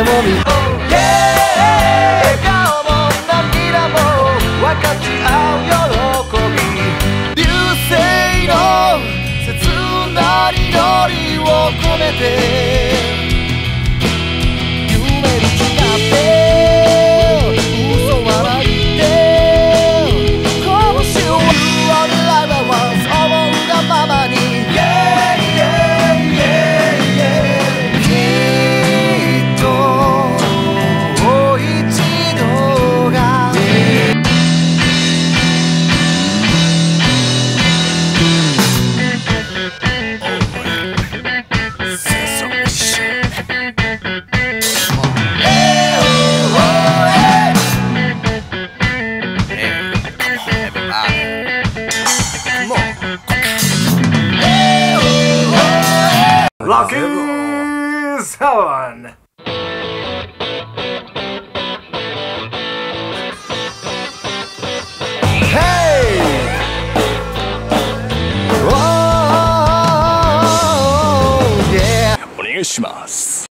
笑顔も涙も分かち合う喜び。流星の切な祈りを込めて。ラッキーセブンお願いします